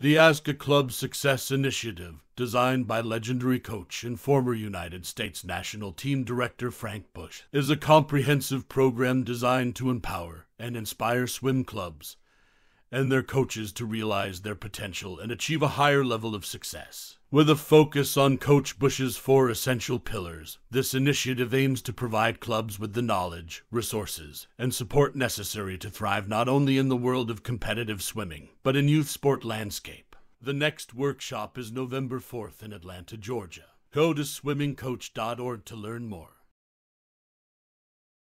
The ASCA Club Success Initiative, designed by legendary coach and former United States national team director Frank Busch, is a comprehensive program designed to empower and inspire swim clubs and their coaches to realize their potential and achieve a higher level of success. With a focus on Coach Busch's four essential pillars, this initiative aims to provide clubs with the knowledge, resources, and support necessary to thrive not only in the world of competitive swimming, but in youth sport landscape. The next workshop is November 4th in Atlanta, Georgia. Go to swimmingcoach.org to learn more.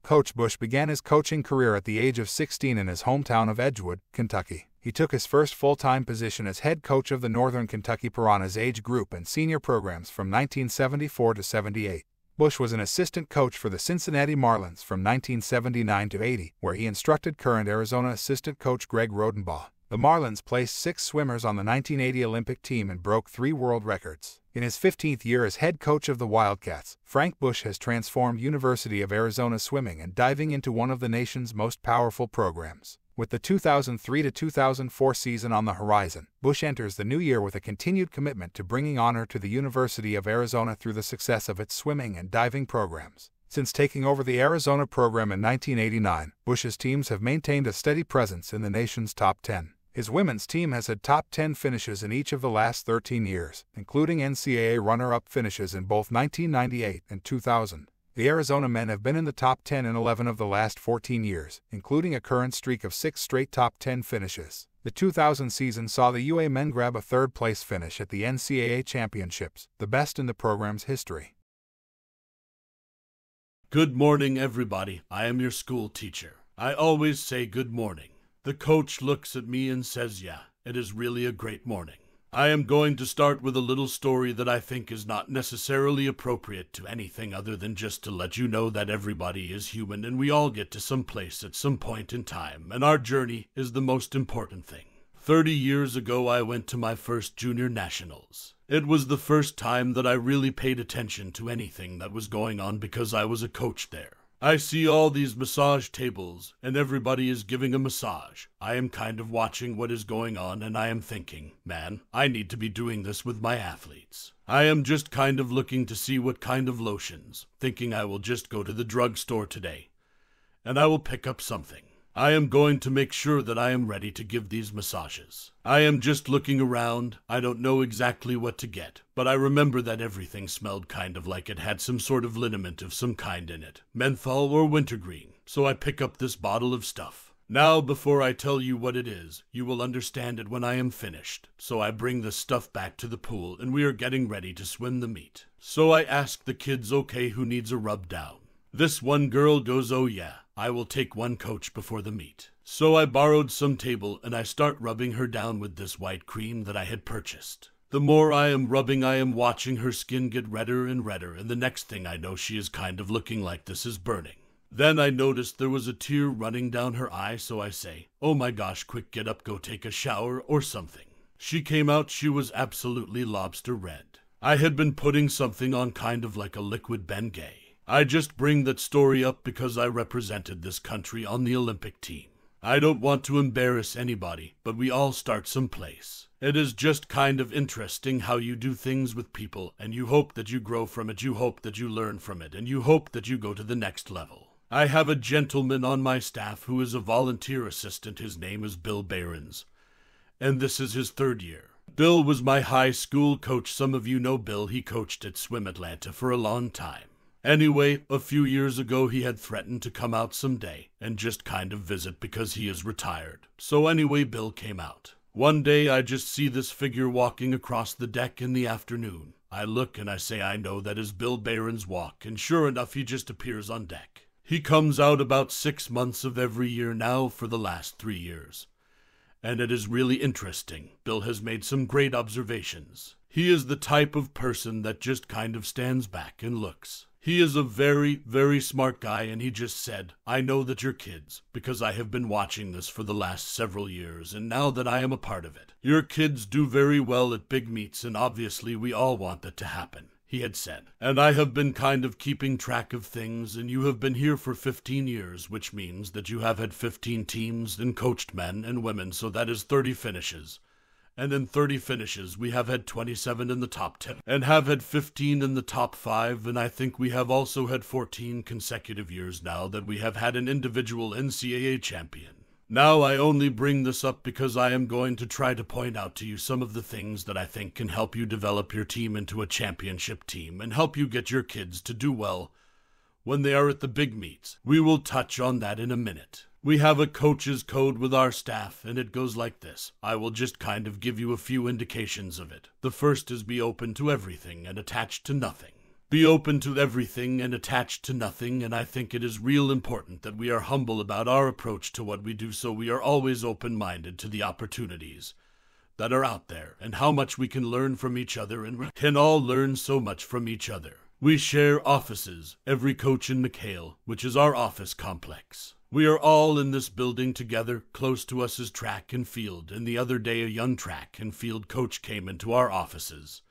Coach Busch began his coaching career at the age of 16 in his hometown of Edgewood, Kentucky. He took his first full time position as head coach of the Northern Kentucky Piranhas age group and senior programs from 1974 to 78. Busch was an assistant coach for the Cincinnati Marlins from 1979 to 80, where he instructed current Arizona assistant coach Greg Rhodenbaugh. The Marlins placed six swimmers on the 1980 Olympic team and broke three world records. In his 15th year as head coach of the Wildcats, Frank Busch has transformed University of Arizona swimming and diving into one of the nation's most powerful programs. With the 2003 to 2004 season on the horizon, Busch enters the new year with a continued commitment to bringing honor to the University of Arizona through the success of its swimming and diving programs. Since taking over the Arizona program in 1989, Busch's teams have maintained a steady presence in the nation's top 10. His women's team has had top 10 finishes in each of the last 13 years, including NCAA runner up finishes in both 1998 and 2000. The Arizona men have been in the top 10 in 11 of the last 14 years, including a current streak of six straight top 10 finishes. The 2000 season saw the UA men grab a third place finish at the NCAA Championships, the best in the program's history. Good morning, everybody. I am your school teacher. I always say good morning. The coach looks at me and says, Yeah, it is really a great morning. I am going to start with a little story that I think is not necessarily appropriate to anything other than just to let you know that everybody is human and we all get to some place at some point in time, and our journey is the most important thing. Thirty years ago, I went to my first junior nationals. It was the first time that I really paid attention to anything that was going on because I was a coach there. I see all these massage tables, and everybody is giving a massage. I am kind of watching what is going on, and I am thinking, man, I need to be doing this with my athletes. I am just kind of looking to see what kind of lotions, thinking I will just go to the drugstore today, and I will pick up something. I am going to make sure that I am ready to give these massages. I am just looking around. I don't know exactly what to get, but I remember that everything smelled kind of like it had some sort of liniment of some kind in it menthol or wintergreen. So I pick up this bottle of stuff. Now, before I tell you what it is, you will understand it when I am finished. So I bring the stuff back to the pool, and we are getting ready to swim the meet. So I ask the kids, okay, who needs a rub down? This one girl goes, oh yeah. I will take one coach before the meet. So I borrowed some table and I start rubbing her down with this white cream that I had purchased. The more I am rubbing, I am watching her skin get redder and redder, and the next thing I know, she is kind of looking like this is burning. Then I noticed there was a tear running down her eye, so I say, Oh my gosh, quick, get up, go take a shower or something. She came out, she was absolutely lobster red. I had been putting something on kind of like a liquid Bengay. I just bring that story up because I represented this country on the Olympic team. I don't want to embarrass anybody, but we all start someplace. It is just kind of interesting how you do things with people, and you hope that you grow from it, you hope that you learn from it, and you hope that you go to the next level. I have a gentleman on my staff who is a volunteer assistant. His name is Bill Behrens, and this is his third year. Bill was my high school coach. Some of you know Bill. He coached at Swim Atlanta for a long time. Anyway, a few years ago he had threatened to come out someday and just kind of visit because he is retired. So anyway, Bill came out. One day I just see this figure walking across the deck in the afternoon. I look and I say I know that is Bill Behrens' walk, and sure enough he just appears on deck. He comes out about six months of every year now for the last three years. And it is really interesting. Bill has made some great observations. He is the type of person that just kind of stands back and looks. He is a very, very smart guy, and he just said, I know that you're kids, because I have been watching this for the last several years, and now that I am a part of it. Your kids do very well at big meets, and obviously we all want that to happen. He had said, and I have been kind of keeping track of things, and you have been here for 15 years, which means that you have had 15 teams and coached men and women, so that is 30 finishes. And in 30 finishes, we have had 27 in the top 10 and have had 15 in the top 5. And I think we have also had 14 consecutive years now that we have had an individual NCAA champion. Now, I only bring this up because I am going to try to point out to you some of the things that I think can help you develop your team into a championship team and help you get your kids to do well when they are at the big meets. We will touch on that in a minute. We have a coach's code with our staff, and it goes like this. I will just kind of give you a few indications of it. The first is be open to everything and attached to nothing. Be open to everything and attached to nothing, and I think it is real important that we are humble about our approach to what we do so we are always open minded to the opportunities that are out there and how much we can learn from each other and can all learn so much from each other. We share offices, every coach in McKale, which is our office complex. We are all in this building together. Close to us is track and field, and the other day a young track and field coach came into our offices,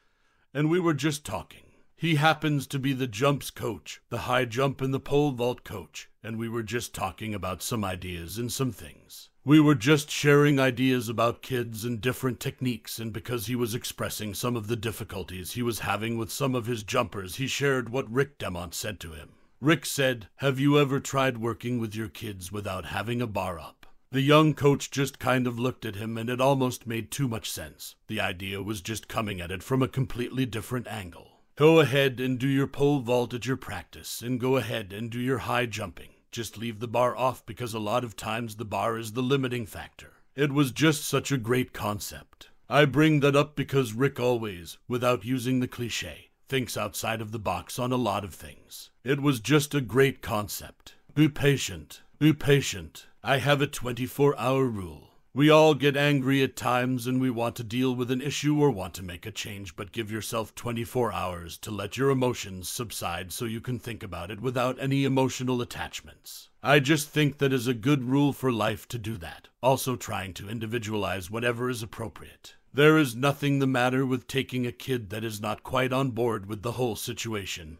and we were just talking. He happens to be the jumps coach, the high jump and the pole vault coach, and we were just talking about some ideas and some things. We were just sharing ideas about kids and different techniques, and because he was expressing some of the difficulties he was having with some of his jumpers, he shared what Rick DeMont said to him. Rick said, Have you ever tried working with your kids without having a bar up? The young coach just kind of looked at him, and it almost made too much sense. The idea was just coming at it from a completely different angle. Go ahead and do your pole vault at your practice, and go ahead and do your high jumping. Just leave the bar off because a lot of times the bar is the limiting factor. It was just such a great concept. I bring that up because Rick always, without using the cliche, thinks outside of the box on a lot of things. It was just a great concept. Be patient. Be patient. I have a 24 hour rule. We all get angry at times and we want to deal with an issue or want to make a change, but give yourself 24 hours to let your emotions subside so you can think about it without any emotional attachments. I just think that is a good rule for life to do that, also trying to individualize whatever is appropriate. There is nothing the matter with taking a kid that is not quite on board with the whole situation,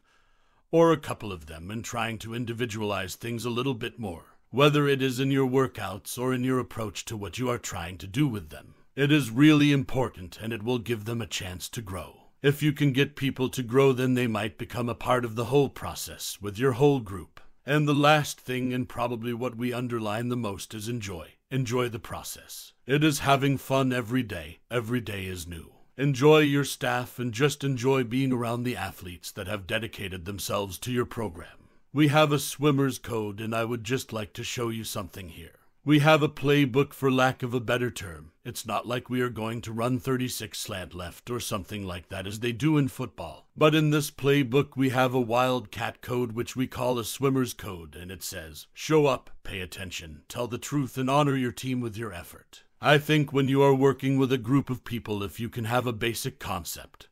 or a couple of them, and trying to individualize things a little bit more whether it is in your workouts or in your approach to what you are trying to do with them. It is really important and it will give them a chance to grow. If you can get people to grow, then they might become a part of the whole process with your whole group. And the last thing, and probably what we underline the most, is enjoy. Enjoy the process. It is having fun every day. Every day is new. Enjoy your staff and just enjoy being around the athletes that have dedicated themselves to your program. We have a swimmer's code, and I would just like to show you something here. We have a playbook for lack of a better term. It's not like we are going to run 36 slant left or something like that as they do in football. But in this playbook, we have a wildcat code which we call a swimmer's code, and it says, Show up, pay attention, tell the truth, and honor your team with your effort. I think when you are working with a group of people, if you can have a basic concept,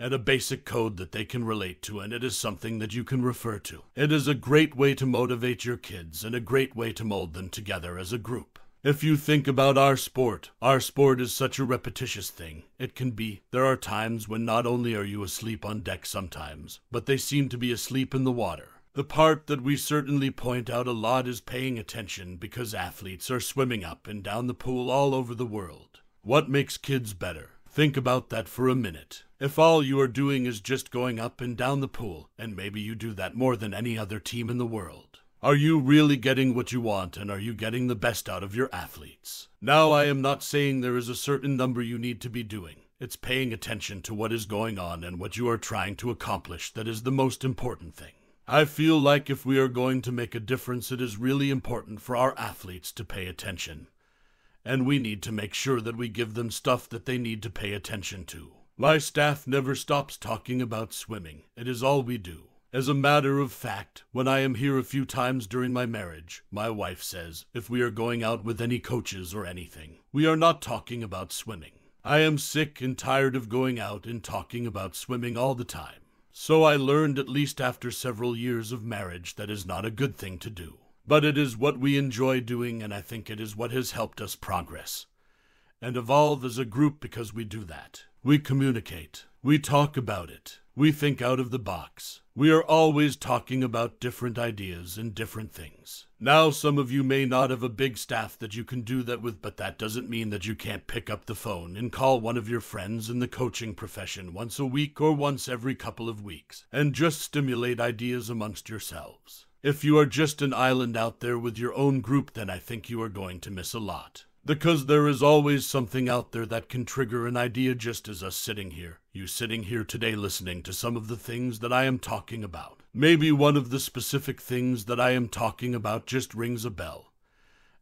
and a basic code that they can relate to, and it is something that you can refer to. It is a great way to motivate your kids and a great way to mold them together as a group. If you think about our sport, our sport is such a repetitious thing. It can be. There are times when not only are you asleep on deck sometimes, but they seem to be asleep in the water. The part that we certainly point out a lot is paying attention because athletes are swimming up and down the pool all over the world. What makes kids better? Think about that for a minute. If all you are doing is just going up and down the pool, and maybe you do that more than any other team in the world, are you really getting what you want and are you getting the best out of your athletes? Now, I am not saying there is a certain number you need to be doing. It's paying attention to what is going on and what you are trying to accomplish that is the most important thing. I feel like if we are going to make a difference, it is really important for our athletes to pay attention and we need to make sure that we give them stuff that they need to pay attention to. My staff never stops talking about swimming. It is all we do. As a matter of fact, when I am here a few times during my marriage, my wife says, if we are going out with any coaches or anything, we are not talking about swimming. I am sick and tired of going out and talking about swimming all the time. So I learned, at least after several years of marriage, that is not a good thing to do. But it is what we enjoy doing, and I think it is what has helped us progress and evolve as a group because we do that. We communicate. We talk about it. We think out of the box. We are always talking about different ideas and different things. Now, some of you may not have a big staff that you can do that with, but that doesn't mean that you can't pick up the phone and call one of your friends in the coaching profession once a week or once every couple of weeks and just stimulate ideas amongst yourselves. If you are just an island out there with your own group, then I think you are going to miss a lot. Because there is always something out there that can trigger an idea, just as us sitting here, you sitting here today listening to some of the things that I am talking about. Maybe one of the specific things that I am talking about just rings a bell,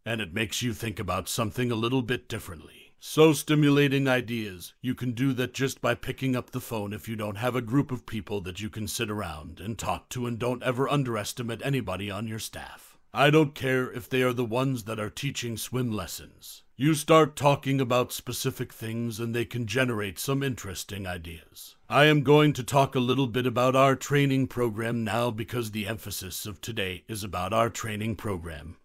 and it makes you think about something a little bit differently. So stimulating ideas, you can do that just by picking up the phone if you don't have a group of people that you can sit around and talk to, and don't ever underestimate anybody on your staff. I don't care if they are the ones that are teaching swim lessons. You start talking about specific things and they can generate some interesting ideas. I am going to talk a little bit about our training program now because the emphasis of today is about our training program,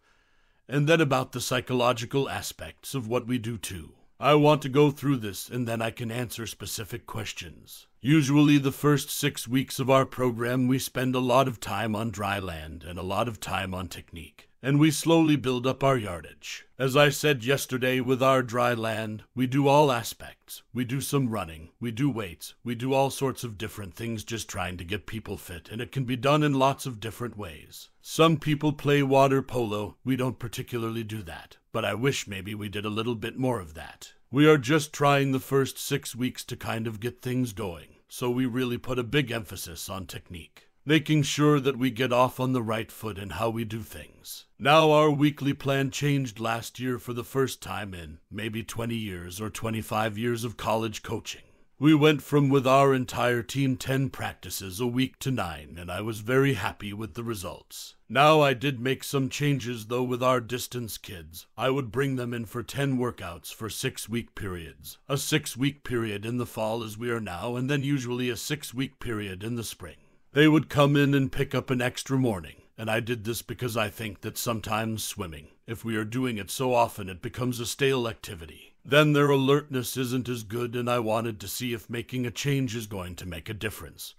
and then about the psychological aspects of what we do too. I want to go through this and then I can answer specific questions. Usually, the first six weeks of our program, we spend a lot of time on dry land and a lot of time on technique, and we slowly build up our yardage. As I said yesterday, with our dry land, we do all aspects. We do some running, we do weights, we do all sorts of different things just trying to get people fit, and it can be done in lots of different ways. Some people play water polo, we don't particularly do that, but I wish maybe we did a little bit more of that. We are just trying the first six weeks to kind of get things going so we really put a big emphasis on technique, making sure that we get off on the right foot in how we do things. Now, our weekly plan changed last year for the first time in maybe 20 years or 25 years of college coaching. We went from with our entire team 10 practices a week to 9, and I was very happy with the results. Now, I did make some changes though with our distance kids. I would bring them in for 10 workouts for 6 week periods. A 6 week period in the fall as we are now, and then usually a 6 week period in the spring. They would come in and pick up an extra morning. And I did this because I think that sometimes swimming, if we are doing it so often, it becomes a stale activity. Then their alertness isn't as good, and I wanted to see if making a change is going to make a difference.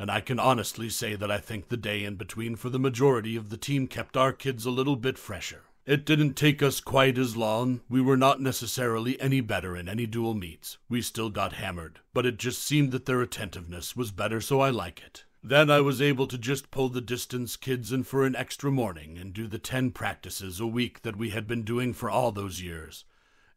And I can honestly say that I think the day in between for the majority of the team kept our kids a little bit fresher. It didn't take us quite as long. We were not necessarily any better in any dual meets. We still got hammered, but it just seemed that their attentiveness was better, so I like it. Then I was able to just pull the distance kids in for an extra morning and do the 10 practices a week that we had been doing for all those years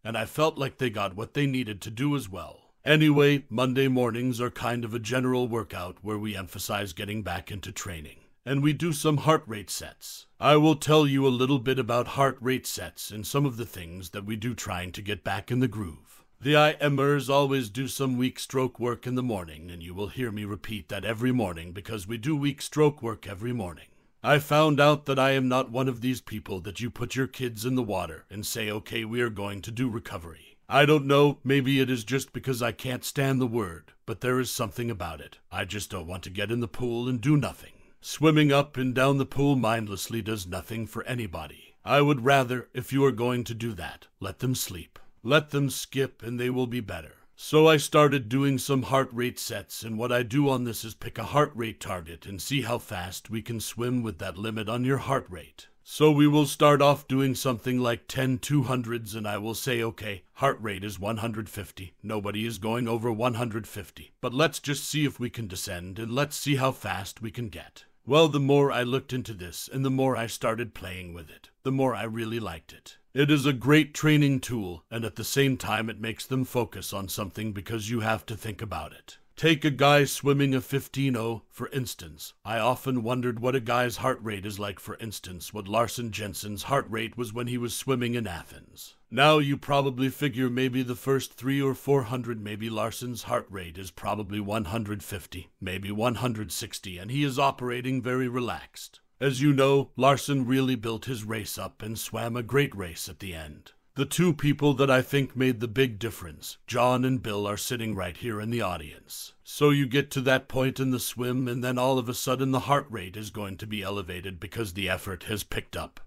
and I felt like they got what they needed to do as well. Anyway, Monday mornings are kind of a general workout where we emphasize getting back into training. And we do some heart rate sets. I will tell you a little bit about heart rate sets and some of the things that we do trying to get back in the groove. The IMers always do some weak stroke work in the morning, and you will hear me repeat that every morning because we do weak stroke work every morning. I found out that I am not one of these people that you put your kids in the water and say, okay, we are going to do recovery. I don't know, maybe it is just because I can't stand the word, but there is something about it. I just don't want to get in the pool and do nothing. Swimming up and down the pool mindlessly does nothing for anybody. I would rather, if you are going to do that, let them sleep. Let them skip and they will be better. So I started doing some heart rate sets, and what I do on this is pick a heart rate target and see how fast we can swim with that limit on your heart rate. So we will start off doing something like 10 200s, and I will say, okay, heart rate is 150. Nobody is going over 150. But let's just see if we can descend, and let's see how fast we can get. Well, the more I looked into this, and the more I started playing with it, the more I really liked it. It is a great training tool, and at the same time, it makes them focus on something because you have to think about it. Take a guy swimming a 15.0, for instance. I often wondered what a guy's heart rate is like, for instance, what Larsen Jensen's heart rate was when he was swimming in Athens. Now you probably figure maybe the first three or four hundred, maybe Larsen's heart rate is probably 150, maybe 160, and he is operating very relaxed. As you know, Larsen really built his race up and swam a great race at the end. The two people that I think made the big difference, John and Bill, are sitting right here in the audience. So you get to that point in the swim, and then all of a sudden the heart rate is going to be elevated because the effort has picked up.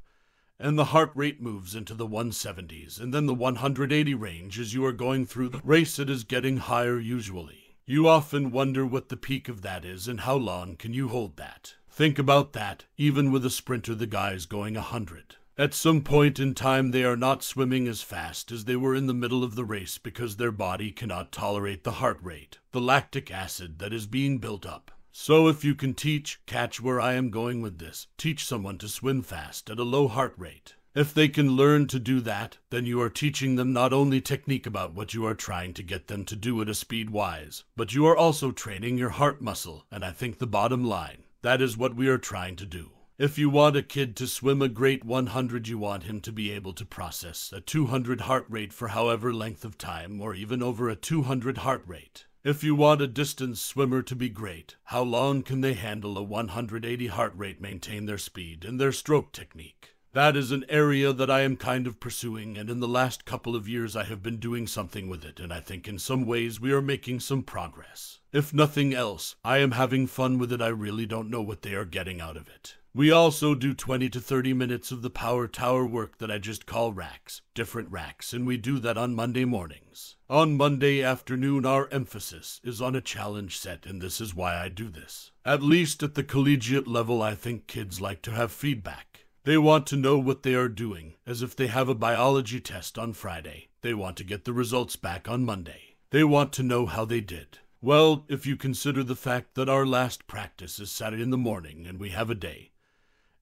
And the heart rate moves into the 170s, and then the 180 range as you are going through the race, it is getting higher usually. You often wonder what the peak of that is and how long can you hold that. Think about that, even with a sprinter, the guy's going a hundred. At some point in time, they are not swimming as fast as they were in the middle of the race because their body cannot tolerate the heart rate, the lactic acid that is being built up. So, if you can teach, catch where I am going with this, teach someone to swim fast at a low heart rate. If they can learn to do that, then you are teaching them not only technique about what you are trying to get them to do at a speed wise, but you are also training your heart muscle, and I think the bottom line, that is what we are trying to do. If you want a kid to swim a great 100, you want him to be able to process a 200 heart rate for however length of time, or even over a 200 heart rate. If you want a distance swimmer to be great, how long can they handle a 180 heart rate, maintain their speed, and their stroke technique? That is an area that I am kind of pursuing, and in the last couple of years I have been doing something with it, and I think in some ways we are making some progress. If nothing else, I am having fun with it. I really don't know what they are getting out of it. We also do 20 to 30 minutes of the power tower work that I just call racks, different racks, and we do that on Monday mornings. On Monday afternoon, our emphasis is on a challenge set, and this is why I do this. At least at the collegiate level, I think kids like to have feedback. They want to know what they are doing, as if they have a biology test on Friday. They want to get the results back on Monday. They want to know how they did. Well, if you consider the fact that our last practice is Saturday in the morning and we have a day,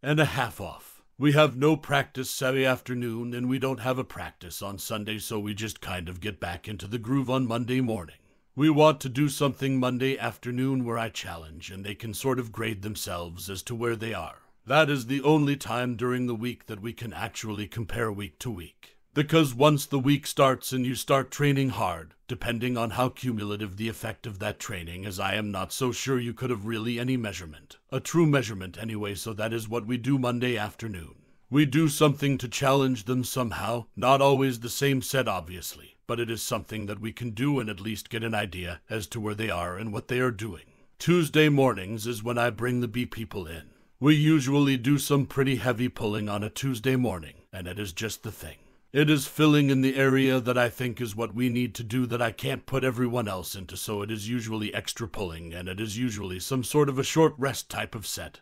and a half off. We have no practice Saturday afternoon, and we don't have a practice on Sunday, so we just kind of get back into the groove on Monday morning. We want to do something Monday afternoon where I challenge, and they can sort of grade themselves as to where they are. That is the only time during the week that we can actually compare week to week. Because once the week starts and you start training hard, depending on how cumulative the effect of that training, as I am not so sure you could have really any measurement. A true measurement, anyway, so that is what we do Monday afternoon. We do something to challenge them somehow, not always the same set, obviously, but it is something that we can do and at least get an idea as to where they are and what they are doing. Tuesday mornings is when I bring the bee people in. We usually do some pretty heavy pulling on a Tuesday morning, and it is just the thing. It is filling in the area that I think is what we need to do that I can't put everyone else into, so it is usually extra pulling, and it is usually some sort of a short rest type of set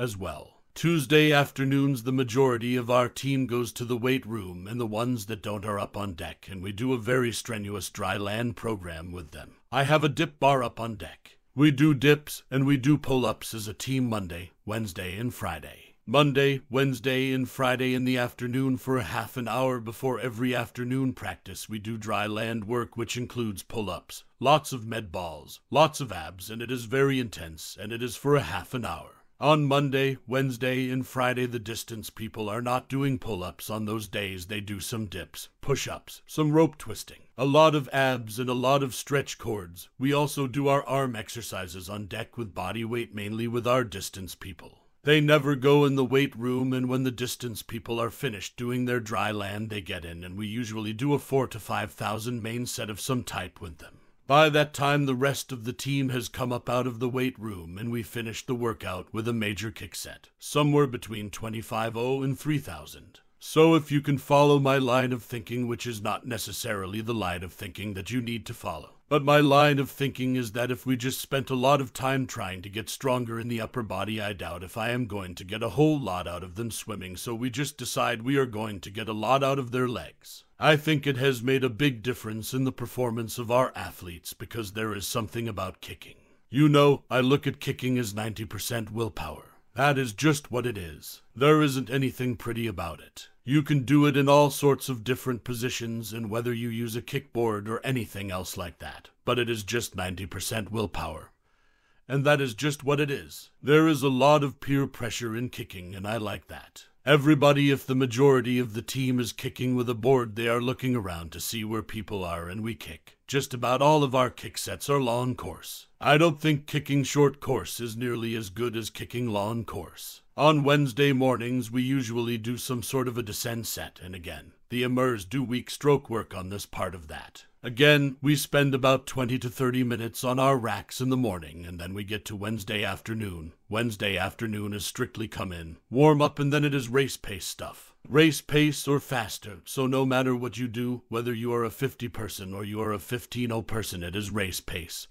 as well. Tuesday afternoons, the majority of our team goes to the weight room, and the ones that don't are up on deck, and we do a very strenuous dry land program with them. I have a dip bar up on deck. We do dips and we do pull ups as a team Monday, Wednesday, and Friday. Monday, Wednesday, and Friday in the afternoon for a half an hour before every afternoon practice, we do dry land work, which includes pull ups, lots of med balls, lots of abs, and it is very intense, and it is for a half an hour. On Monday, Wednesday, and Friday, the distance people are not doing pull ups. On those days, they do some dips, push ups, some rope twisting, a lot of abs, and a lot of stretch cords. We also do our arm exercises on deck with body weight, mainly with our distance people. They never go in the weight room, and when the distance people are finished doing their dry land, they get in, and we usually do a four to five thousand main set of some type with them. By that time, the rest of the team has come up out of the weight room, and we finish the workout with a major kick set, somewhere between 25.0 and 3000. So, if you can follow my line of thinking, which is not necessarily the line of thinking that you need to follow, but my line of thinking is that if we just spent a lot of time trying to get stronger in the upper body, I doubt if I am going to get a whole lot out of them swimming, so we just decide we are going to get a lot out of their legs. I think it has made a big difference in the performance of our athletes because there is something about kicking. You know, I look at kicking as 90% willpower. That is just what it is. There isn't anything pretty about it. You can do it in all sorts of different positions and whether you use a kickboard or anything else like that, but it is just 90% willpower. And that is just what it is. There is a lot of peer pressure in kicking, and I like that. Everybody, if the majority of the team is kicking with a board, they are looking around to see where people are, and we kick. Just about all of our kick sets are long course. I don't think kicking short course is nearly as good as kicking long course. On Wednesday mornings, we usually do some sort of a descent set, and again, the IMers do weak stroke work on this part of that. Again, we spend about 20 to 30 minutes on our racks in the morning, and then we get to Wednesday afternoon. Wednesday afternoon is strictly come in, warm up, and then it is race pace stuff. Race pace or faster, so no matter what you do, whether you are a 50 person or you are a 15 person, it is race pace.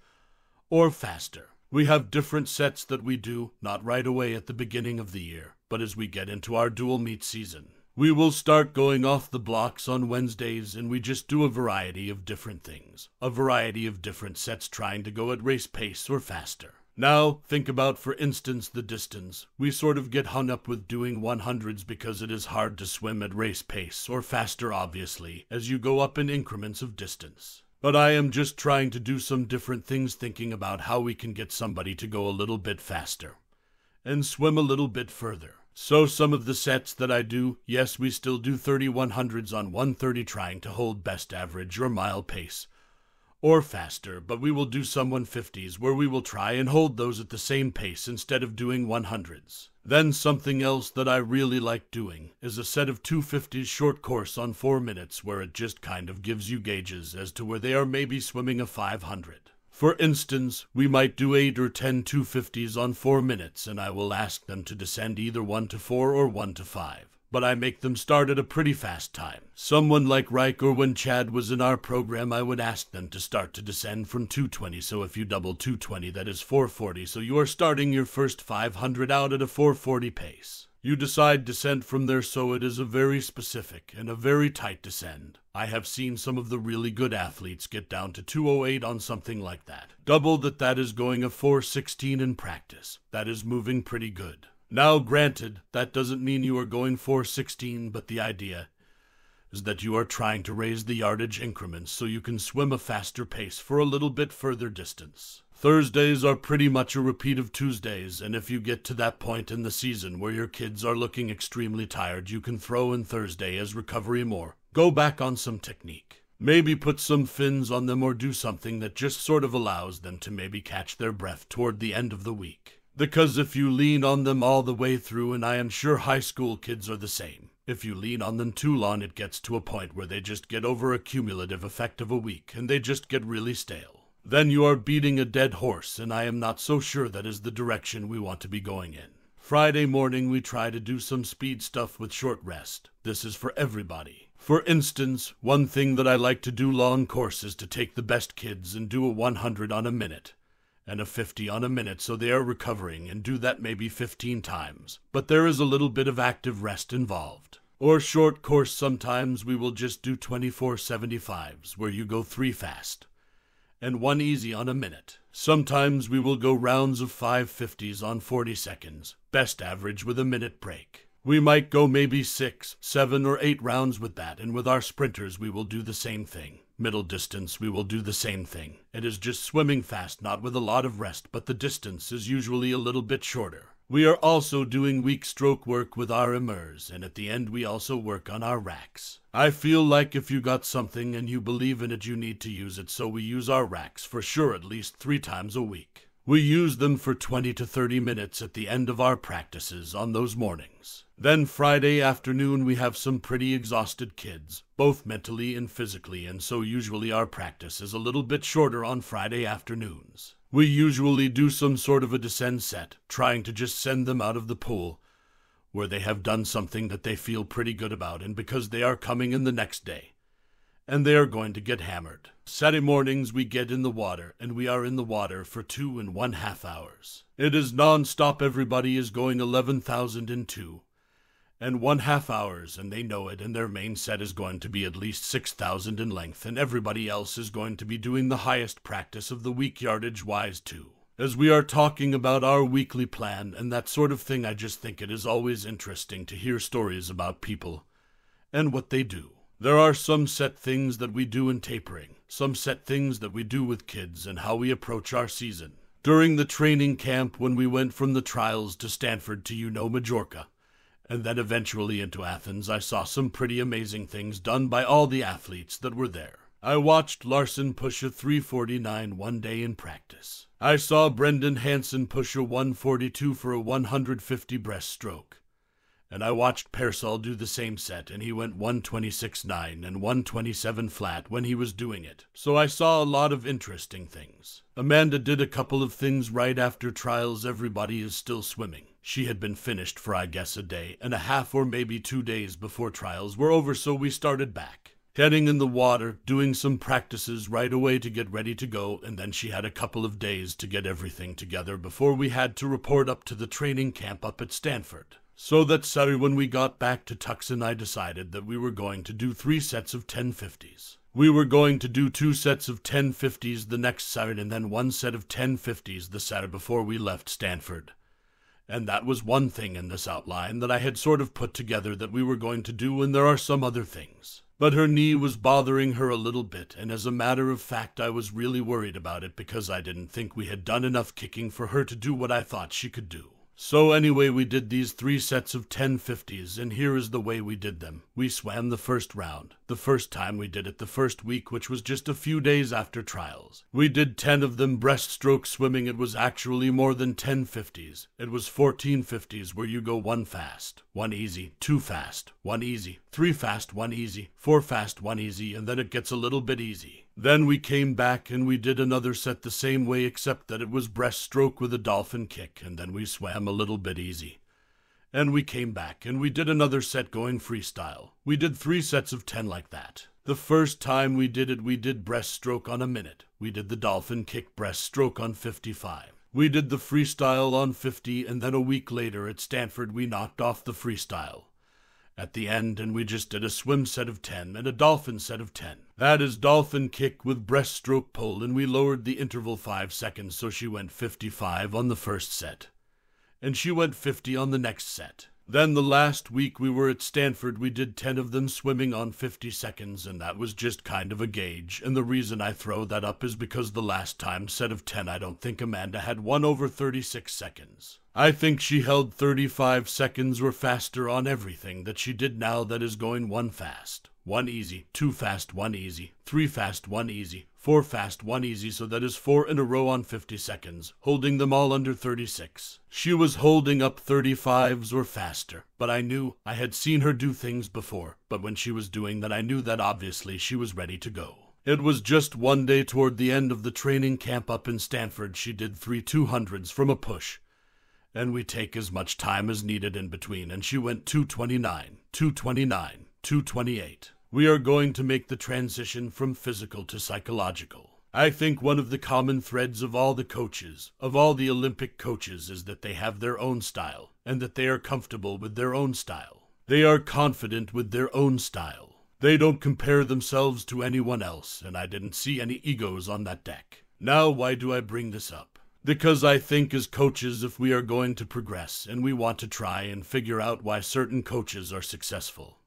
Or faster. We have different sets that we do, not right away at the beginning of the year, but as we get into our dual meet season. We will start going off the blocks on Wednesdays and we just do a variety of different things. A variety of different sets trying to go at race pace or faster. Now, think about, for instance, the distance. We sort of get hung up with doing 100s because it is hard to swim at race pace, or faster, obviously, as you go up in increments of distance. But I am just trying to do some different things, thinking about how we can get somebody to go a little bit faster and swim a little bit further. So, some of the sets that I do, yes, we still do 3100s on 130 trying to hold best average or mile pace or faster, but we will do some 150s where we will try and hold those at the same pace instead of doing 100s. Then something else that I really like doing is a set of 250s short course on 4 minutes where it just kind of gives you gauges as to where they are maybe swimming a 500. For instance, we might do 8 or 10 250s on 4 minutes and I will ask them to descend either 1 to 4 or 1 to 5 but I make them start at a pretty fast time. Someone like Reich or when Chad was in our program, I would ask them to start to descend from 220. So if you double 220, that is 440. So you are starting your first 500 out at a 440 pace. You decide descent from there, so it is a very specific and a very tight descend. I have seen some of the really good athletes get down to 208 on something like that. Double that that is going a 416 in practice. That is moving pretty good. Now, granted, that doesn't mean you are going 416, but the idea is that you are trying to raise the yardage increments so you can swim a faster pace for a little bit further distance. Thursdays are pretty much a repeat of Tuesdays, and if you get to that point in the season where your kids are looking extremely tired, you can throw in Thursday as recovery more. Go back on some technique. Maybe put some fins on them or do something that just sort of allows them to maybe catch their breath toward the end of the week. Because if you lean on them all the way through, and I am sure high school kids are the same, if you lean on them too long, it gets to a point where they just get over a cumulative effect of a week, and they just get really stale. Then you are beating a dead horse, and I am not so sure that is the direction we want to be going in. Friday morning, we try to do some speed stuff with short rest. This is for everybody. For instance, one thing that I like to do long course is to take the best kids and do a 100 on a minute and a 50 on a minute so they are recovering and do that maybe 15 times. But there is a little bit of active rest involved. Or short course sometimes we will just do 24 75s where you go 3 fast and 1 easy on a minute. Sometimes we will go rounds of 550s on 40 seconds, best average with a minute break. We might go maybe 6, 7 or 8 rounds with that and with our sprinters we will do the same thing. Middle distance, we will do the same thing. It is just swimming fast, not with a lot of rest, but the distance is usually a little bit shorter. We are also doing weak stroke work with our IMers, and at the end we also work on our racks. I feel like if you got something and you believe in it, you need to use it, so we use our racks for sure at least three times a week. We use them for 20 to 30 minutes at the end of our practices on those mornings. Then Friday afternoon, we have some pretty exhausted kids, both mentally and physically, and so usually our practice is a little bit shorter on Friday afternoons. We usually do some sort of a descend set, trying to just send them out of the pool, where they have done something that they feel pretty good about, and because they are coming in the next day. And they are going to get hammered. Saturday mornings we get in the water, and we are in the water for two and one half hours. It is non-stop, everybody is going 11,002 and one half hours, and they know it, and their main set is going to be at least 6,000 in length, and everybody else is going to be doing the highest practice of the week yardage wise too. As we are talking about our weekly plan and that sort of thing, I just think it is always interesting to hear stories about people and what they do. There are some set things that we do in tapering, some set things that we do with kids, and how we approach our season. During the training camp, when we went from the trials to Stanford to, you know, Majorca, and then eventually into Athens, I saw some pretty amazing things done by all the athletes that were there. I watched Larsen push a 349 one day in practice. I saw Brendan Hansen push a 142 for a 150 breaststroke. And I watched Peirsol do the same set, and he went 126.9 and 127 flat when he was doing it. So I saw a lot of interesting things. Amanda did a couple of things right after trials. Everybody is still swimming. She had been finished for, I guess, a day and a half or maybe two days before trials were over, so we started back. Heading in the water, doing some practices right away to get ready to go, and then she had a couple of days to get everything together before we had to report up to the training camp up at Stanford. So that Saturday when we got back to Tucson, I decided that we were going to do three sets of 1050s. We were going to do two sets of 1050s the next Saturday and then one set of 1050s the Saturday before we left Stanford. And that was one thing in this outline that I had sort of put together that we were going to do, and there are some other things. But her knee was bothering her a little bit, and as a matter of fact, I was really worried about it because I didn't think we had done enough kicking for her to do what I thought she could do. So anyway, we did these three sets of 1050s, and here is the way we did them. We swam the first round. The first time we did it the first week, which was just a few days after trials. We did 10 of them breaststroke swimming. It was actually more than 1050s. It was 1450s where you go one fast, one easy, two fast, one easy, three fast, one easy, four fast, one easy, and then it gets a little bit easy. Then we came back and we did another set the same way, except that it was breaststroke with a dolphin kick, and then we swam a little bit easy. And we came back and we did another set going freestyle. We did three sets of 10 like that. The first time we did it, we did breaststroke on a minute. We did the dolphin kick breaststroke on 55. We did the freestyle on 50, and then a week later at Stanford, we knocked off the freestyle at the end, and we just did a swim set of 10 and a dolphin set of 10. That is dolphin kick with breaststroke pull, and we lowered the interval 5 seconds so she went 55 on the first set. And she went 50 on the next set. Then the last week we were at Stanford, we did 10 of them swimming on 50 seconds, and that was just kind of a gauge. And the reason I throw that up is because the last time, set of 10, I don't think Amanda had one over 36 seconds. I think she held 35 seconds or faster on everything that she did now that is going one fast, one easy, two fast, one easy, three fast, one easy, four fast, one easy, so that is four in a row on 50 seconds, holding them all under 36. She was holding up 35s or faster, but I knew I had seen her do things before, but when she was doing that, I knew that obviously she was ready to go. It was just one day toward the end of the training camp up in Stanford, she did three 200s from a push. And we take as much time as needed in between, and she went 229, 229, 228 we are going to make the transition from physical to psychological. I think one of the common threads of all the coaches, of all the Olympic coaches, is that they have their own style, and that they are comfortable with their own style. They are confident with their own style. They don't compare themselves to anyone else, and I didn't see any egos on that deck. Now, why do I bring this up? Because I think, as coaches, if we are going to progress and we want to try and figure out why certain coaches are successful,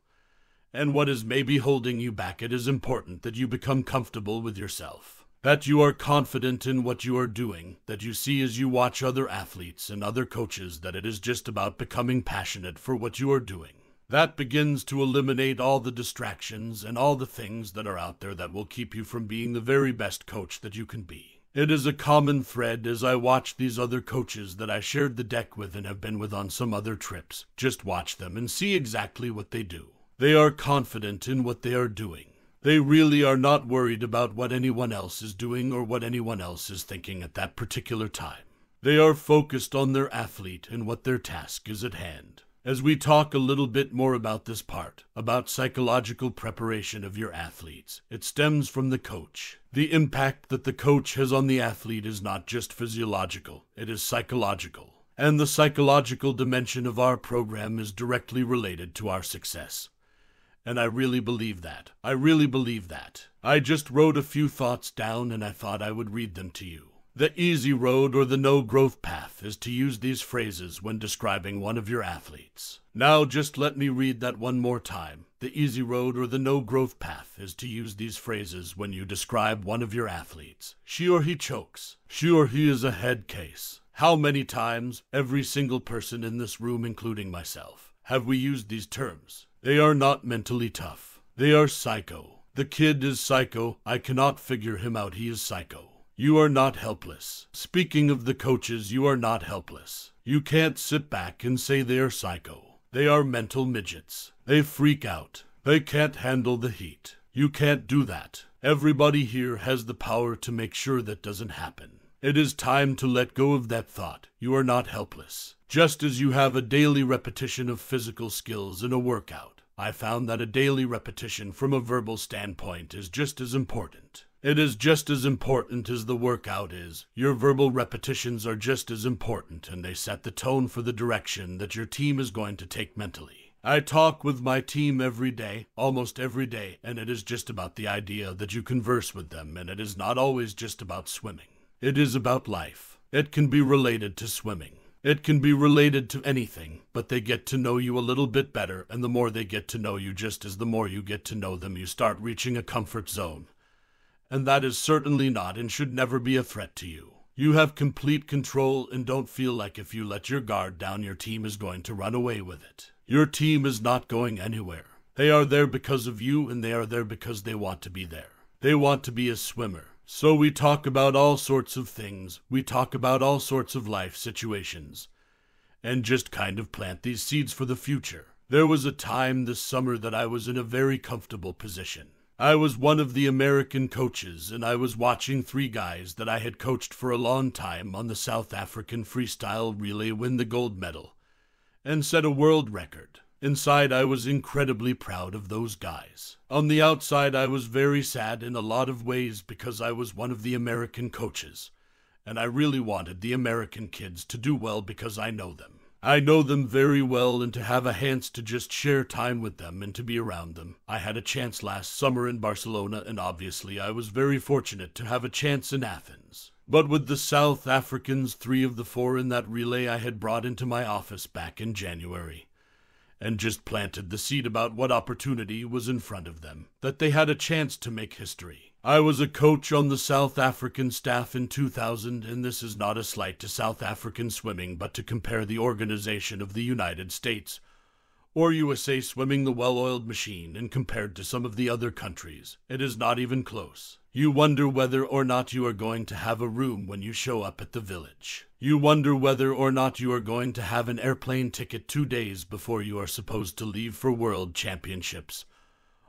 and what is maybe holding you back, it is important that you become comfortable with yourself. That you are confident in what you are doing, that you see as you watch other athletes and other coaches that it is just about becoming passionate for what you are doing. That begins to eliminate all the distractions and all the things that are out there that will keep you from being the very best coach that you can be. It is a common thread as I watch these other coaches that I shared the deck with and have been with on some other trips. Just watch them and see exactly what they do. They are confident in what they are doing. They really are not worried about what anyone else is doing or what anyone else is thinking at that particular time. They are focused on their athlete and what their task is at hand. As we talk a little bit more about this part, about psychological preparation of your athletes, it stems from the coach. The impact that the coach has on the athlete is not just physiological, it is psychological. And the psychological dimension of our program is directly related to our success. And I really believe that. I really believe that. I just wrote a few thoughts down and I thought I would read them to you. The easy road or the no growth path is to use these phrases when describing one of your athletes. Now, just let me read that one more time. The easy road or the no growth path is to use these phrases when you describe one of your athletes. She or he chokes. She or he is a head case. How many times, every single person in this room, including myself, have we used these terms? They are not mentally tough. They are psycho. The kid is psycho. I cannot figure him out. He is psycho. You are not helpless. Speaking of the coaches, you are not helpless. You can't sit back and say they are psycho. They are mental midgets. They freak out. They can't handle the heat. You can't do that. Everybody here has the power to make sure that doesn't happen. It is time to let go of that thought. You are not helpless. Just as you have a daily repetition of physical skills in a workout, I found that a daily repetition from a verbal standpoint is just as important. It is just as important as the workout is. Your verbal repetitions are just as important, and they set the tone for the direction that your team is going to take mentally. I talk with my team every day, almost every day, and it is just about the idea that you converse with them, and it is not always just about swimming. It is about life. It can be related to swimming. It can be related to anything, but they get to know you a little bit better, and the more they get to know you, just as the more you get to know them, you start reaching a comfort zone and that is certainly not and should never be a threat to you. You have complete control and don't feel like if you let your guard down, your team is going to run away with it. Your team is not going anywhere. They are there because of you, and they are there because they want to be there. They want to be a swimmer. So we talk about all sorts of things. We talk about all sorts of life situations. And just kind of plant these seeds for the future. There was a time this summer that I was in a very comfortable position. I was one of the American coaches, and I was watching three guys that I had coached for a long time on the South African freestyle relay win the gold medal and set a world record. Inside, I was incredibly proud of those guys. On the outside, I was very sad in a lot of ways because I was one of the American coaches, and I really wanted the American kids to do well because I know them. I know them very well, and to have a chance to just share time with them and to be around them. I had a chance last summer in Barcelona, and obviously I was very fortunate to have a chance in Athens. But with the South Africans, three of the four in that relay I had brought into my office back in January, and just planted the seed about what opportunity was in front of them, that they had a chance to make history. I was a coach on the South African staff in 2000, and this is not a slight to South African swimming, but to compare the organization of the United States or USA swimming the well oiled machine and compared to some of the other countries. It is not even close. You wonder whether or not you are going to have a room when you show up at the village. You wonder whether or not you are going to have an airplane ticket two days before you are supposed to leave for World Championships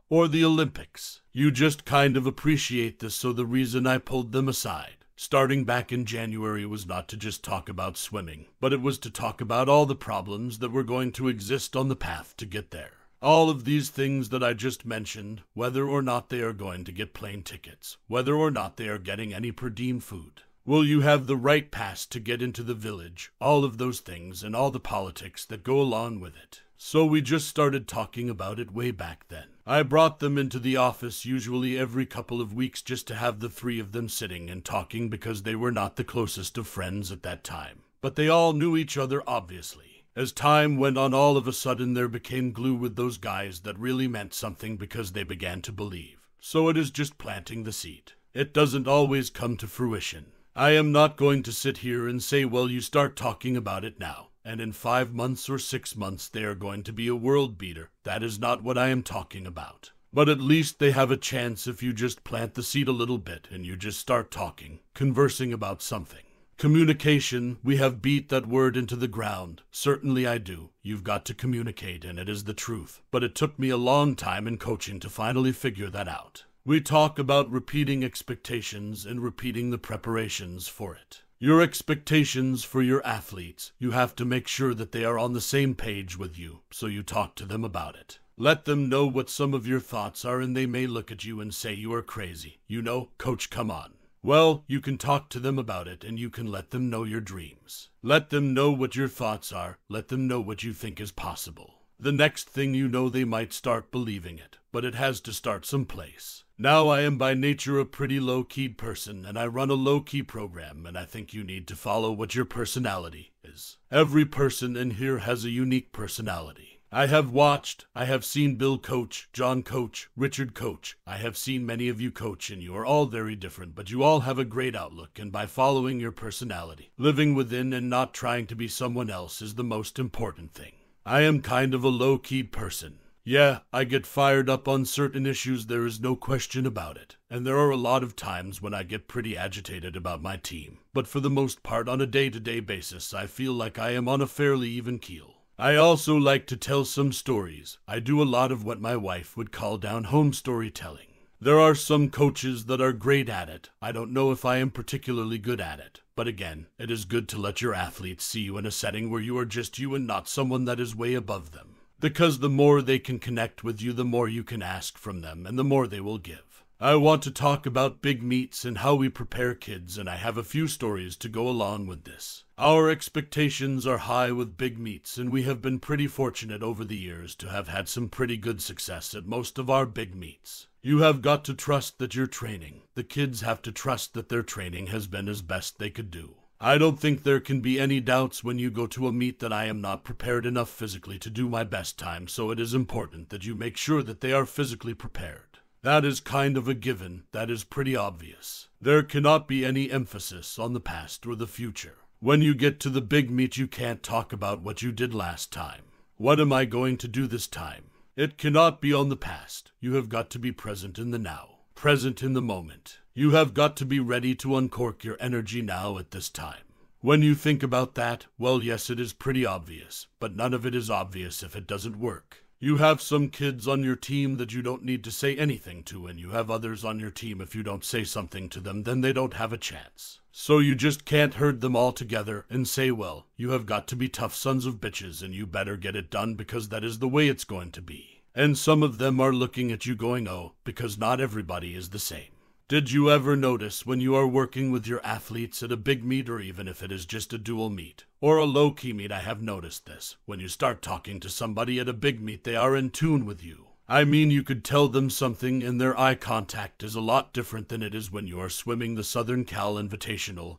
or the Olympics. You just kind of appreciate this, so the reason I pulled them aside, starting back in January, was not to just talk about swimming, but it was to talk about all the problems that were going to exist on the path to get there. All of these things that I just mentioned, whether or not they are going to get plane tickets, whether or not they are getting any per diem food, Will you have the right pass to get into the village? All of those things and all the politics that go along with it. So we just started talking about it way back then. I brought them into the office usually every couple of weeks just to have the three of them sitting and talking because they were not the closest of friends at that time. But they all knew each other, obviously. As time went on, all of a sudden there became glue with those guys that really meant something because they began to believe. So it is just planting the seed. It doesn't always come to fruition. I am not going to sit here and say, well, you start talking about it now and in five months or six months they are going to be a world beater. That is not what I am talking about. But at least they have a chance if you just plant the seed a little bit and you just start talking, conversing about something. Communication, we have beat that word into the ground. Certainly I do. You've got to communicate, and it is the truth. But it took me a long time in coaching to finally figure that out. We talk about repeating expectations and repeating the preparations for it. Your expectations for your athletes, you have to make sure that they are on the same page with you, so you talk to them about it. Let them know what some of your thoughts are, and they may look at you and say you are crazy. You know, coach, come on. Well, you can talk to them about it, and you can let them know your dreams. Let them know what your thoughts are. Let them know what you think is possible. The next thing you know, they might start believing it, but it has to start someplace. Now I am by nature a pretty low-keyed person, and I run a low-key program, and I think you need to follow what your personality is. Every person in here has a unique personality. I have watched, I have seen Bill coach, John coach, Richard coach. I have seen many of you coach, and you are all very different, but you all have a great outlook, and by following your personality, living within and not trying to be someone else is the most important thing. I am kind of a low-keyed person. Yeah, I get fired up on certain issues, there is no question about it. And there are a lot of times when I get pretty agitated about my team. But for the most part, on a day to day basis, I feel like I am on a fairly even keel. I also like to tell some stories. I do a lot of what my wife would call down home storytelling. There are some coaches that are great at it. I don't know if I am particularly good at it. But again, it is good to let your athletes see you in a setting where you are just you and not someone that is way above them. Because the more they can connect with you, the more you can ask from them, and the more they will give. I want to talk about big meets and how we prepare kids, and I have a few stories to go along with this. Our expectations are high with big meets, and we have been pretty fortunate over the years to have had some pretty good success at most of our big meets. You have got to trust that you're training. The kids have to trust that their training has been as best they could do. I don't think there can be any doubts when you go to a meet that I am not prepared enough physically to do my best time, so it is important that you make sure that they are physically prepared. That is kind of a given. That is pretty obvious. There cannot be any emphasis on the past or the future. When you get to the big meet, you can't talk about what you did last time. What am I going to do this time? It cannot be on the past. You have got to be present in the now, present in the moment. You have got to be ready to uncork your energy now at this time. When you think about that, well, yes, it is pretty obvious, but none of it is obvious if it doesn't work. You have some kids on your team that you don't need to say anything to, and you have others on your team if you don't say something to them, then they don't have a chance. So you just can't herd them all together and say, well, you have got to be tough sons of bitches and you better get it done because that is the way it's going to be. And some of them are looking at you going, oh, because not everybody is the same. Did you ever notice when you are working with your athletes at a big meet or even if it is just a dual meet or a low key meet? I have noticed this. When you start talking to somebody at a big meet, they are in tune with you. I mean, you could tell them something, and their eye contact is a lot different than it is when you are swimming the Southern Cal Invitational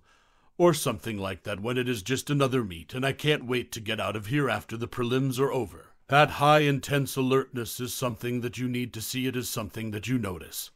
or something like that when it is just another meet, and I can't wait to get out of here after the prelims are over. That high intense alertness is something that you need to see, it is something that you notice.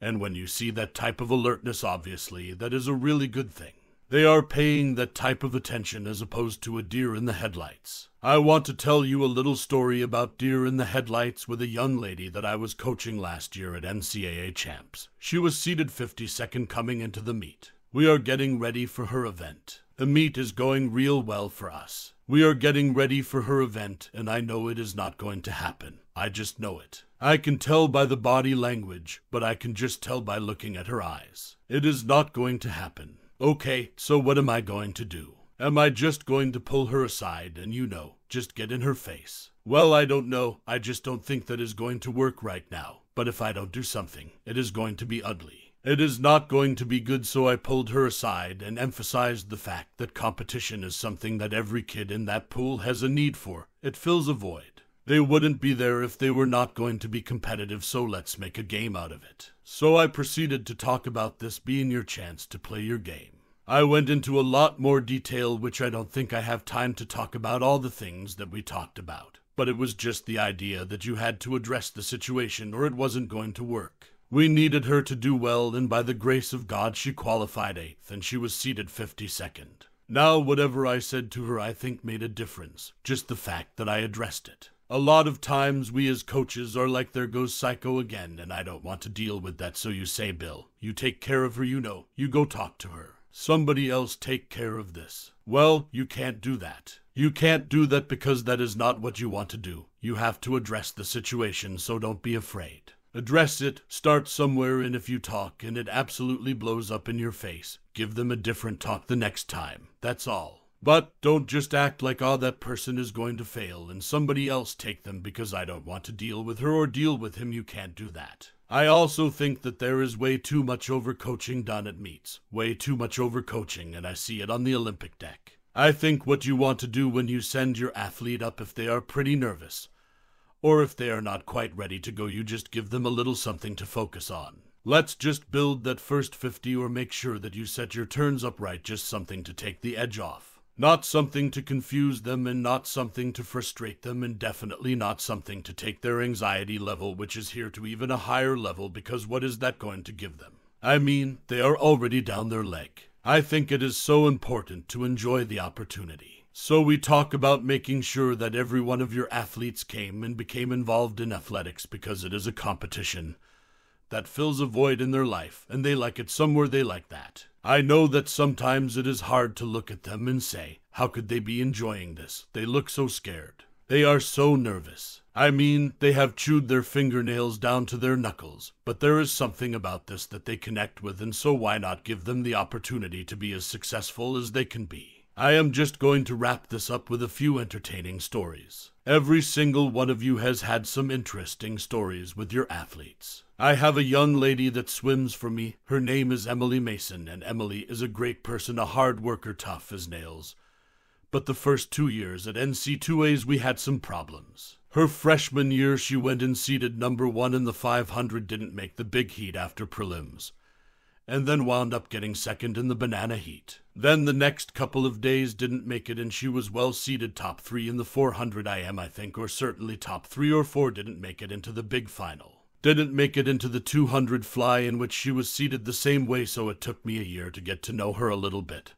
And when you see that type of alertness, obviously, that is a really good thing. They are paying that type of attention as opposed to a deer in the headlights. I want to tell you a little story about deer in the headlights with a young lady that I was coaching last year at NCAA Champs. She was seated 52nd coming into the meet. We are getting ready for her event. The meet is going real well for us. We are getting ready for her event, and I know it is not going to happen. I just know it. I can tell by the body language, but I can just tell by looking at her eyes. It is not going to happen. Okay, so what am I going to do? Am I just going to pull her aside and, you know, just get in her face? Well, I don't know. I just don't think that is going to work right now. But if I don't do something, it is going to be ugly. It is not going to be good, so I pulled her aside and emphasized the fact that competition is something that every kid in that pool has a need for. It fills a void. They wouldn't be there if they were not going to be competitive, so let's make a game out of it. So I proceeded to talk about this being your chance to play your game. I went into a lot more detail, which I don't think I have time to talk about all the things that we talked about. But it was just the idea that you had to address the situation or it wasn't going to work. We needed her to do well, and by the grace of God, she qualified eighth, and she was seated 52nd. Now, whatever I said to her, I think made a difference, just the fact that I addressed it. A lot of times, we as coaches are like, there goes Psycho again, and I don't want to deal with that, so you say, Bill, you take care of her, you know, you go talk to her. Somebody else take care of this. Well, you can't do that. You can't do that because that is not what you want to do. You have to address the situation, so don't be afraid. Address it, start somewhere, and if you talk and it absolutely blows up in your face, give them a different talk the next time. That's all. But don't just act like, oh, that person is going to fail and somebody else take them because I don't want to deal with her or deal with him. You can't do that. I also think that there is way too much overcoaching done at meets. Way too much overcoaching, and I see it on the Olympic deck. I think what you want to do when you send your athlete up if they are pretty nervous or if they are not quite ready to go, you just give them a little something to focus on. Let's just build that first 50 or make sure that you set your turns up right, just something to take the edge off. Not something to confuse them and not something to frustrate them, and definitely not something to take their anxiety level, which is here to even a higher level, because what is that going to give them? I mean, they are already down their leg. I think it is so important to enjoy the opportunity. So we talk about making sure that every one of your athletes came and became involved in athletics because it is a competition that fills a void in their life, and they like it somewhere they like that. I know that sometimes it is hard to look at them and say, How could they be enjoying this? They look so scared. They are so nervous. I mean, they have chewed their fingernails down to their knuckles, but there is something about this that they connect with, and so why not give them the opportunity to be as successful as they can be? I am just going to wrap this up with a few entertaining stories. Every single one of you has had some interesting stories with your athletes. I have a young lady that swims for me. Her name is Emily Mason, and Emily is a great person, a hard worker, tough as nails. But the first two years at NC2As, we had some problems. Her freshman year, she went and seeded number one in the 500, didn't make the big heat after prelims, and then wound up getting second in the banana heat. Then the next couple of days didn't make it, and she was well seeded top three in the 400 IM, I think, or certainly top three or four didn't make it into the big final. Didn't make it into the 200 fly, in which she was seeded the same way, so it took me a year to get to know her a little bit.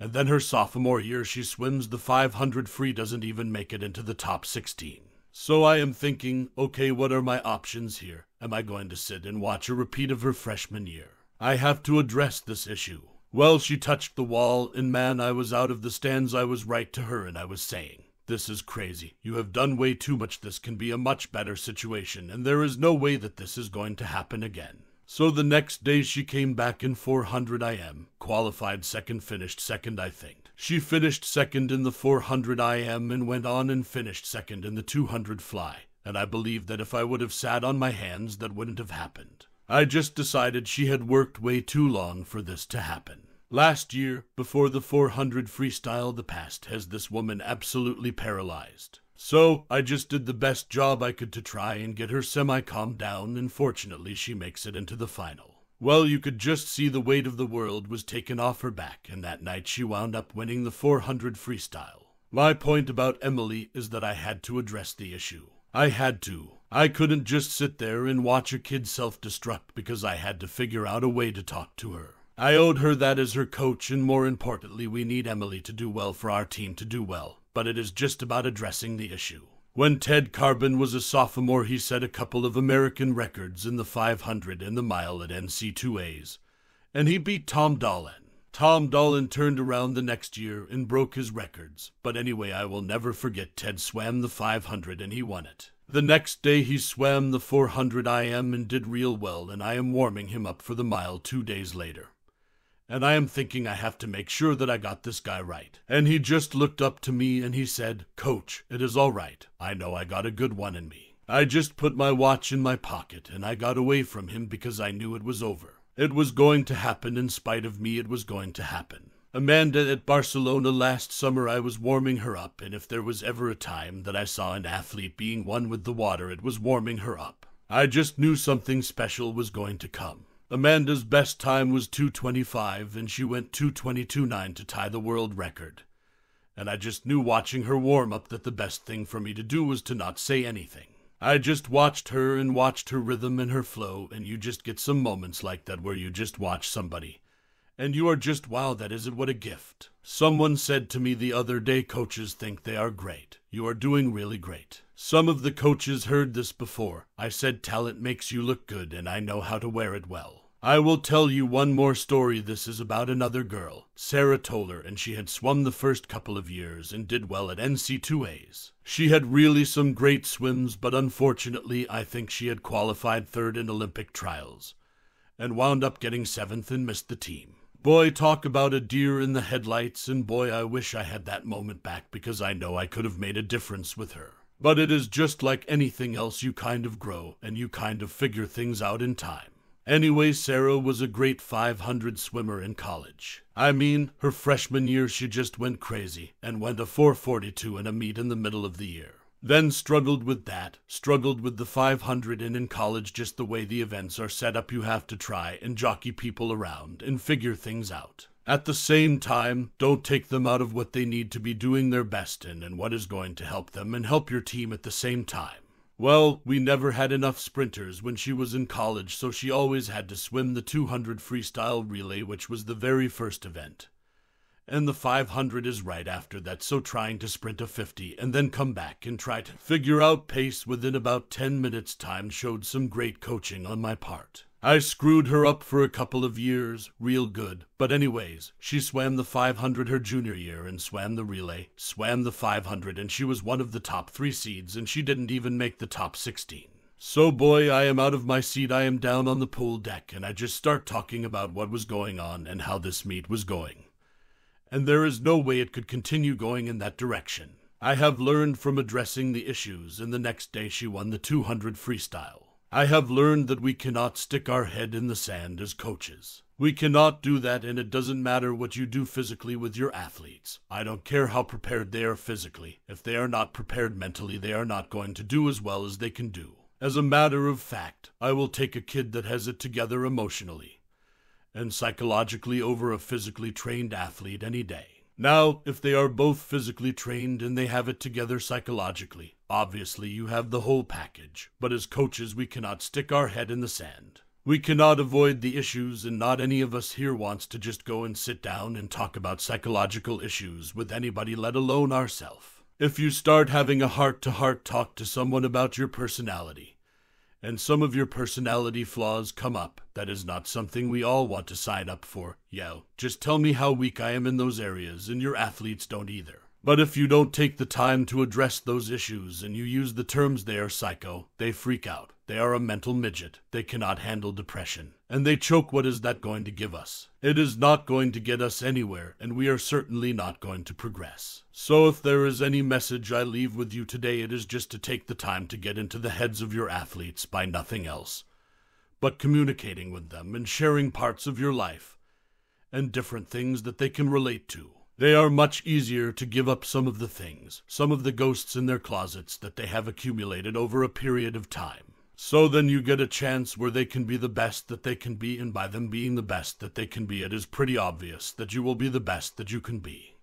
And then her sophomore year, she swims the 500 free, doesn't even make it into the top 16. So I am thinking, okay, what are my options here? Am I going to sit and watch a repeat of her freshman year? I have to address this issue. Well, she touched the wall, and man, I was out of the stands. I was right to her, and I was saying, This is crazy. You have done way too much. This can be a much better situation, and there is no way that this is going to happen again. So the next day she came back in 400 IM, qualified second, finished second, I think. She finished second in the 400 IM and went on and finished second in the 200 fly. And I believe that if I would have sat on my hands, that wouldn't have happened. I just decided she had worked way too long for this to happen. Last year, before the 400 freestyle, the past has this woman absolutely paralyzed. So I just did the best job I could to try and get her semi calmed down, and fortunately she makes it into the final. Well, you could just see the weight of the world was taken off her back, and that night she wound up winning the 400 freestyle. My point about Emily is that I had to address the issue. I had to. I couldn't just sit there and watch a kid self destruct because I had to figure out a way to talk to her. I owed her that as her coach, and more importantly, we need Emily to do well for our team to do well but it is just about addressing the issue. When Chad Carvin was a sophomore, he set a couple of American records in the 500 and the mile at NC2As, and he beat Tom Dolan. Tom Dolan turned around the next year and broke his records, but anyway, I will never forget Ted swam the 500 and he won it. The next day he swam the 400 IM and did real well, and I am warming him up for the mile two days later and I am thinking I have to make sure that I got this guy right. And he just looked up to me and he said, Coach, it is all right. I know I got a good one in me. I just put my watch in my pocket and I got away from him because I knew it was over. It was going to happen in spite of me, it was going to happen. Amanda at Barcelona last summer, I was warming her up, and if there was ever a time that I saw an athlete being one with the water, it was warming her up. I just knew something special was going to come. Amanda's best time was 225, and she went 222.9 to tie the world record. And I just knew watching her warm up that the best thing for me to do was to not say anything. I just watched her and watched her rhythm and her flow, and you just get some moments like that where you just watch somebody. And you are just, wow, that is it, what a gift. Someone said to me the other day, coaches think they are great. You are doing really great. Some of the coaches heard this before. I said talent makes you look good, and I know how to wear it well. I will tell you one more story. This is about another girl, Sarah Tolar, and she had swum the first couple of years and did well at NC2As. She had really some great swims, but unfortunately, I think she had qualified third in Olympic trials and wound up getting seventh and missed the team. Boy, talk about a deer in the headlights, and boy, I wish I had that moment back because I know I could have made a difference with her. But it is just like anything else, you kind of grow and you kind of figure things out in time. Anyway, Sarah was a great 500 swimmer in college. I mean, her freshman year she just went crazy and went a 442 in a meet in the middle of the year. Then struggled with that, struggled with the 500, and in college, just the way the events are set up, you have to try and jockey people around and figure things out. At the same time, don't take them out of what they need to be doing their best in and what is going to help them and help your team at the same time. Well, we never had enough sprinters when she was in college, so she always had to swim the 200 freestyle relay, which was the very first event. And the 500 is right after that, so trying to sprint a 50 and then come back and try to figure out pace within about 10 minutes' time showed some great coaching on my part. I screwed her up for a couple of years, real good. But anyways, she swam the 500 her junior year and swam the relay, swam the 500, and she was one of the top three seeds, and she didn't even make the top 16. So, boy, I am out of my seat. I am down on the pool deck, and I just start talking about what was going on and how this meet was going. and there is no way it could continue going in that direction. I have learned from addressing the issues, and the next day she won the 200 freestyle. I have learned that we cannot stick our head in the sand as coaches. We cannot do that, and it doesn't matter what you do physically with your athletes. I don't care how prepared they are physically. If they are not prepared mentally, they are not going to do as well as they can do. As a matter of fact, I will take a kid that has it together emotionally and psychologically over a physically trained athlete any day. Now, if they are both physically trained and they have it together psychologically, obviously you have the whole package. But as coaches, we cannot stick our head in the sand. We cannot avoid the issues, and not any of us here wants to just go and sit down and talk about psychological issues with anybody, let alone ourselves. If you start having a heart to heart talk to someone about your personality, and some of your personality flaws come up, that is not something we all want to sign up for. Yo, just tell me how weak I am in those areas, and your athletes don't either. But if you don't take the time to address those issues and you use the terms they are psycho, they freak out. They are a mental midget. They cannot handle depression. And they choke what is that going to give us? It is not going to get us anywhere, and we are certainly not going to progress. So if there is any message I leave with you today, it is just to take the time to get into the heads of your athletes by nothing else. But communicating with them and sharing parts of your life and different things that they can relate to. They are much easier to give up some of the things, some of the ghosts in their closets that they have accumulated over a period of time. So then you get a chance where they can be the best that they can be, and by them being the best that they can be, it is pretty obvious that you will be the best that you can be.